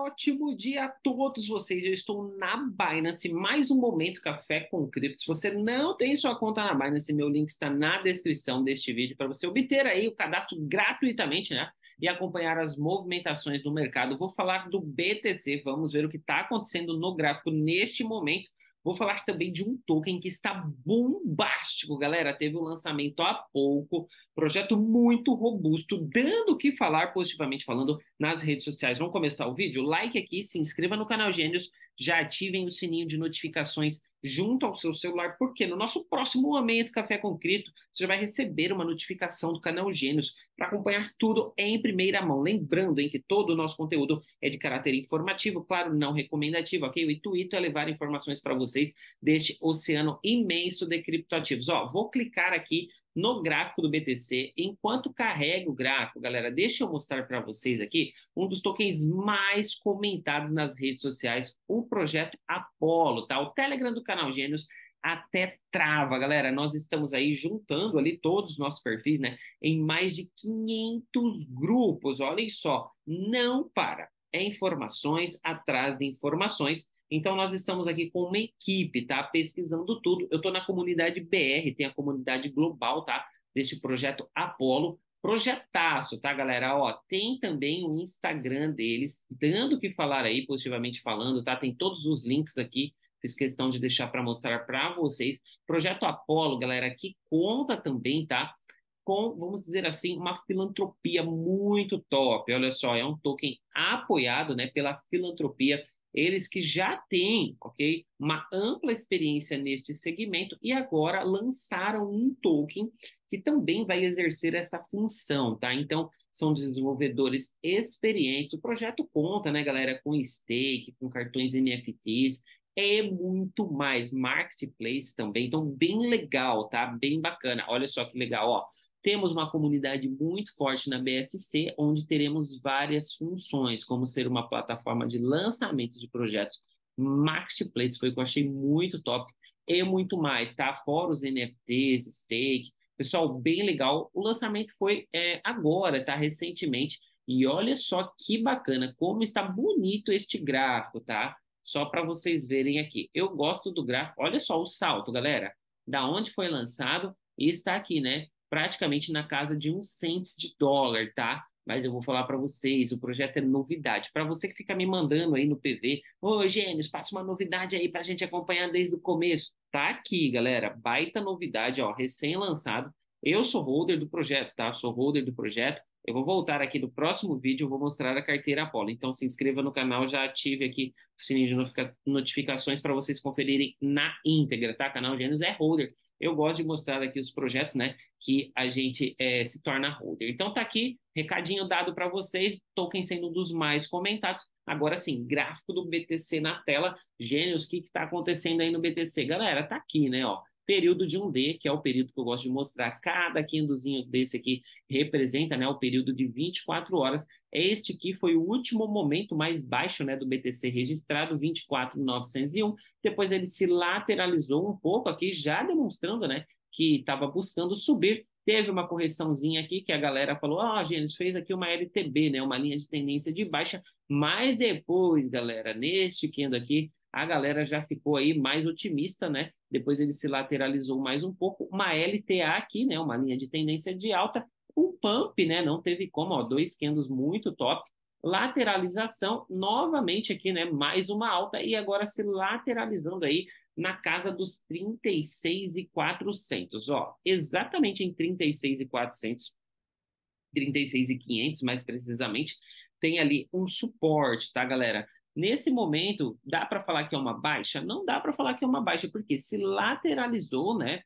ótimo dia a todos vocês. Eu estou na Binance, mais um momento café com cripto. Se você não tem sua conta na Binance, meu link está na descrição deste vídeo para você obter aí o cadastro gratuitamente, né? E acompanhar as movimentações do mercado. Vou falar do BTC, vamos ver o que está acontecendo no gráfico neste momento. Vou falar também de um token que está bombástico, galera. Teve o um lançamento há pouco, projeto muito robusto, dando o que falar positivamente falando nas redes sociais. Vamos começar o vídeo? Like aqui, se inscreva no canal Gênios, já ativem o sininho de notificações junto ao seu celular, porque no nosso próximo momento Café com Cripto, você já vai receber uma notificação do canal Gênios para acompanhar tudo em primeira mão. Lembrando em que todo o nosso conteúdo é de caráter informativo, claro, não recomendativo, ok? O intuito é levar informações para vocês deste oceano imenso de criptoativos. Ó, vou clicar aqui no gráfico do BTC. Enquanto carrega o gráfico, galera, deixa eu mostrar para vocês aqui um dos tokens mais comentados nas redes sociais, o projeto Apollo, tá? O Telegram do canal Gênios até trava, galera. Nós estamos aí juntando ali todos os nossos perfis, né, em mais de 500 grupos. Olhem só, não para. É informações atrás de informações então, nós estamos aqui com uma equipe, tá? Pesquisando tudo. Eu estou na comunidade BR, tem a comunidade global, tá? Deste projeto Apolo. Projetaço, tá, galera? Ó, tem também o Instagram deles, dando o que falar aí, positivamente falando, tá? Tem todos os links aqui. Fiz questão de deixar para mostrar para vocês. Projeto Apolo, galera, que conta também, tá? com, vamos dizer assim, uma filantropia muito top. Olha só, é um token apoiado né, pela filantropia eles que já têm, ok, uma ampla experiência neste segmento e agora lançaram um token que também vai exercer essa função, tá? Então, são desenvolvedores experientes. O projeto conta, né, galera, com stake, com cartões NFTs, é muito mais marketplace também, então bem legal, tá? Bem bacana. Olha só que legal, ó. Temos uma comunidade muito forte na BSC, onde teremos várias funções, como ser uma plataforma de lançamento de projetos, marketplace, foi o que eu achei muito top, e muito mais, tá? Fora os NFTs, stake, pessoal, bem legal. O lançamento foi é, agora, tá? Recentemente, e olha só que bacana, como está bonito este gráfico, tá? Só para vocês verem aqui. Eu gosto do gráfico, olha só o salto, galera, da onde foi lançado e está aqui, né? Praticamente na casa de um cento de dólar, tá? Mas eu vou falar para vocês, o projeto é novidade. Para você que fica me mandando aí no PV, ô Gênios, passa uma novidade aí para a gente acompanhar desde o começo. Tá aqui, galera, baita novidade, ó, recém-lançado. Eu sou holder do projeto, tá? Sou holder do projeto. Eu vou voltar aqui no próximo vídeo, eu vou mostrar a carteira Apollo. Então se inscreva no canal, já ative aqui o sininho de notificações para vocês conferirem na íntegra, tá? Canal Gênios é holder eu gosto de mostrar aqui os projetos, né, que a gente é, se torna holder. Então tá aqui, recadinho dado para vocês, token sendo um dos mais comentados. Agora sim, gráfico do BTC na tela. Gênios, o que está acontecendo aí no BTC? Galera, tá aqui, né, ó período de 1D, que é o período que eu gosto de mostrar. Cada candlezinho desse aqui representa né, o período de 24 horas. Este aqui foi o último momento mais baixo né, do BTC registrado, 24.901. Depois ele se lateralizou um pouco aqui, já demonstrando né, que estava buscando subir. Teve uma correçãozinha aqui que a galera falou: Ó, oh, Gênesis fez aqui uma LTB, né? Uma linha de tendência de baixa. Mas depois, galera, neste candle aqui, a galera já ficou aí mais otimista, né? Depois ele se lateralizou mais um pouco. Uma LTA aqui, né? Uma linha de tendência de alta. Um pump, né? Não teve como, ó, dois candles muito top. Lateralização, novamente aqui, né? Mais uma alta e agora se lateralizando aí na casa dos 36,400, ó. Exatamente em 36,400. 36,500 mais precisamente, tem ali um suporte, tá, galera? Nesse momento, dá para falar que é uma baixa? Não dá para falar que é uma baixa, porque se lateralizou, né?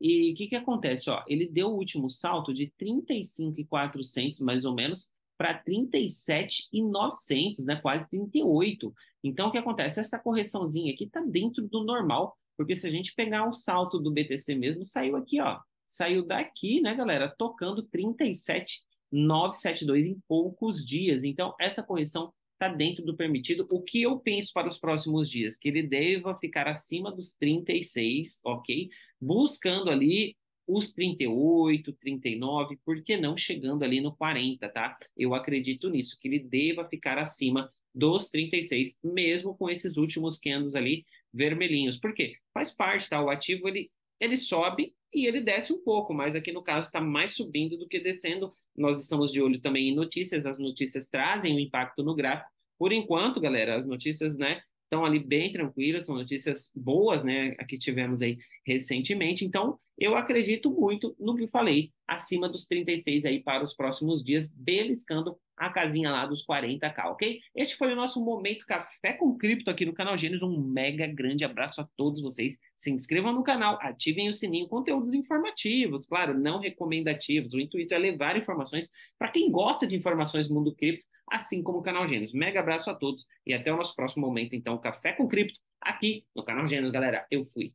E o que, que acontece? Ó, ele deu o último salto de 35,400, mais ou menos, para 37,900, né? Quase 38. Então, o que acontece? Essa correçãozinha aqui está dentro do normal, porque se a gente pegar o salto do BTC mesmo, saiu aqui, ó. Saiu daqui, né, galera? Tocando 37,972 em poucos dias. Então, essa correção está dentro do permitido. O que eu penso para os próximos dias? Que ele deva ficar acima dos 36, ok? Buscando ali os 38, 39, por que não chegando ali no 40, tá? Eu acredito nisso, que ele deva ficar acima dos 36, mesmo com esses últimos candles ali vermelhinhos. Por quê? Faz parte, tá? O ativo ele, ele sobe e ele desce um pouco, mas aqui no caso está mais subindo do que descendo. Nós estamos de olho também em notícias, as notícias trazem o impacto no gráfico. Por enquanto, galera, as notícias, né, estão ali bem tranquilas, são notícias boas, né, que tivemos aí recentemente. Então, eu acredito muito no que eu falei, acima dos 36 aí para os próximos dias, beliscando a casinha lá dos 40k, ok? Este foi o nosso Momento Café com Cripto aqui no canal Gênesis. Um mega grande abraço a todos vocês. Se inscrevam no canal, ativem o sininho, conteúdos informativos, claro, não recomendativos. O intuito é levar informações para quem gosta de informações do mundo cripto, assim como o canal Gênesis. Mega abraço a todos e até o nosso próximo momento, então, Café com Cripto, aqui no canal Gênesis, galera. Eu fui.